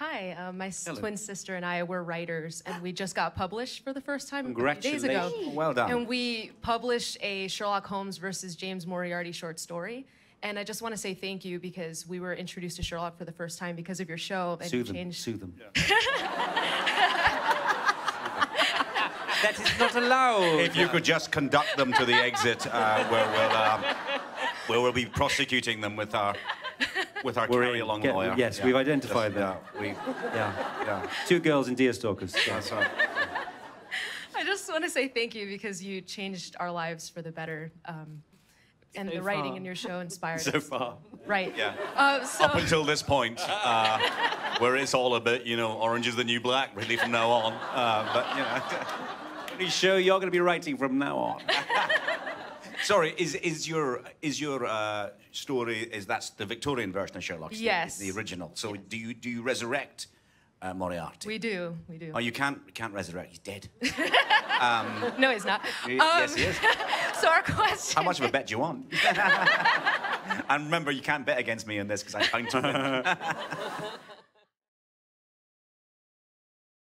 Hi, uh, my Hello. twin sister and I were writers, and we just got published for the first time a few days ago. Well done. And we published a Sherlock Holmes versus James Moriarty short story. And I just want to say thank you because we were introduced to Sherlock for the first time because of your show. And Sue them. changed. Sue them. that is not allowed. If you could just conduct them to the exit, uh, where we'll um, where we'll be prosecuting them with our with our We're in. carry along Get- lawyer. yes, we've identified that. Yeah, we, Yeah. yeah. Two girls in Deerstalkers. That's right. I just want to say thank you because you changed our lives for the better. Um, and the writing in your show inspired So us. far, Right. yeah. Uh, so, Up until this point, uh, where it's all a bit, you know, orange is the new black, really, from now on. Uh, but you know. Pretty sure you're going to be writing from now on. Sorry, is is your is your uh, story is that's the Victorian version of Sherlock? Yes. the, original. So do you do you resurrect uh, Moriarty? we do. We do. Oh, you can't can't resurrect. He's dead. no, he's not. Um, yes, he is. So our question. How much of a bet do you want? and remember, you can't bet against me on this because I'm bound to win.